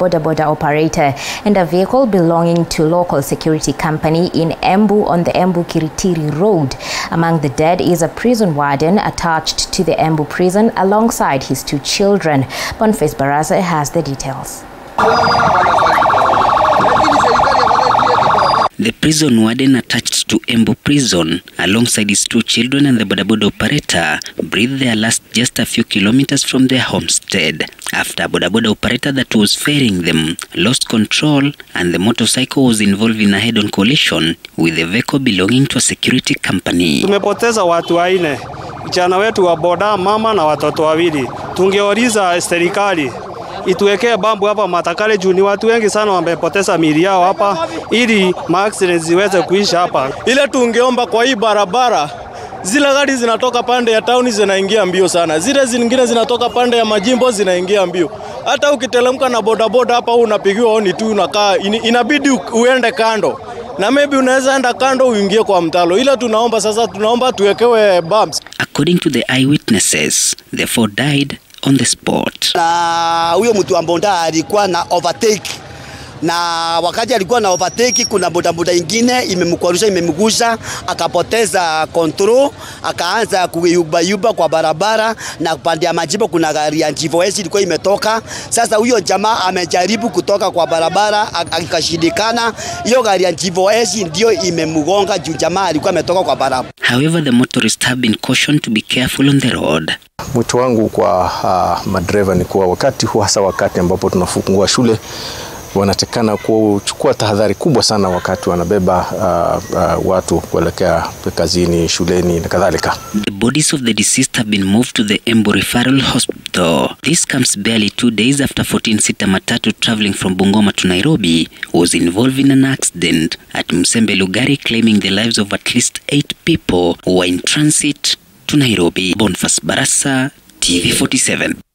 border border operator and a vehicle belonging to local security company in Embu on the Embu Kiritiri Road. Among the dead is a prison warden attached to the Embu prison alongside his two children. Boniface Barasa has the details. The prison warden attached to Embu prison alongside his two children and the bodaboda operator breathed their last just a few kilometers from their homestead after a bodaboda operator that was ferrying them lost control and the motorcycle was involved in a head-on collision with a vehicle belonging to a security company. Tumepoteza watu waine, vijana wetu wa boda, mama na watoto wawili. Tungeuliza serikali ituwekee bambu hapa Matakale juu ni watu wengi sana wamepoteza miili yao hapa, ili maaksidenti ziweze kuisha hapa. Ile tungeomba kwa hii barabara zile gari zinatoka pande ya tauni zinaingia mbio sana, zile zingine zinatoka pande ya majimbo zinaingia mbio. Hata ukitelemka na bodaboda hapa, unapigiwa oni tu, unakaa inabidi uende kando na maybe unaweza enda kando uingie kwa mtalo, ila tunaomba sasa, tunaomba tuwekewe bumps. According to the eyewitnesses, the four died on the spot. na huyo mtu wa boda alikuwa na overtake na wakati alikuwa na overtake, kuna bodaboda ingine imemkwarusha imemgusha, akapoteza control, akaanza kuyubayuba kwa barabara, na pande ya majibo kuna gari ya Njivo S ilikuwa imetoka. Sasa huyo jamaa amejaribu kutoka kwa barabara akashindikana, hiyo gari ya Njivo S ndio imemgonga juu jamaa alikuwa ametoka kwa barabara. However, the motorists have been cautioned to be careful on the road. Mwito wangu kwa uh, madereva ni kuwa wakati huu, hasa wakati ambapo tunafungua shule, wanatakana kuchukua tahadhari kubwa sana wakati wanabeba uh, uh, watu kuelekea kazini, shuleni na kadhalika. The bodies of the deceased have been moved to the Embu Referral Hospital. This comes barely two days after 14 sita matatu traveling from Bungoma to Nairobi was involved in an accident at Msembe Lugari claiming the lives of at least eight people who were in transit to Nairobi. bonfas Barasa, TV47.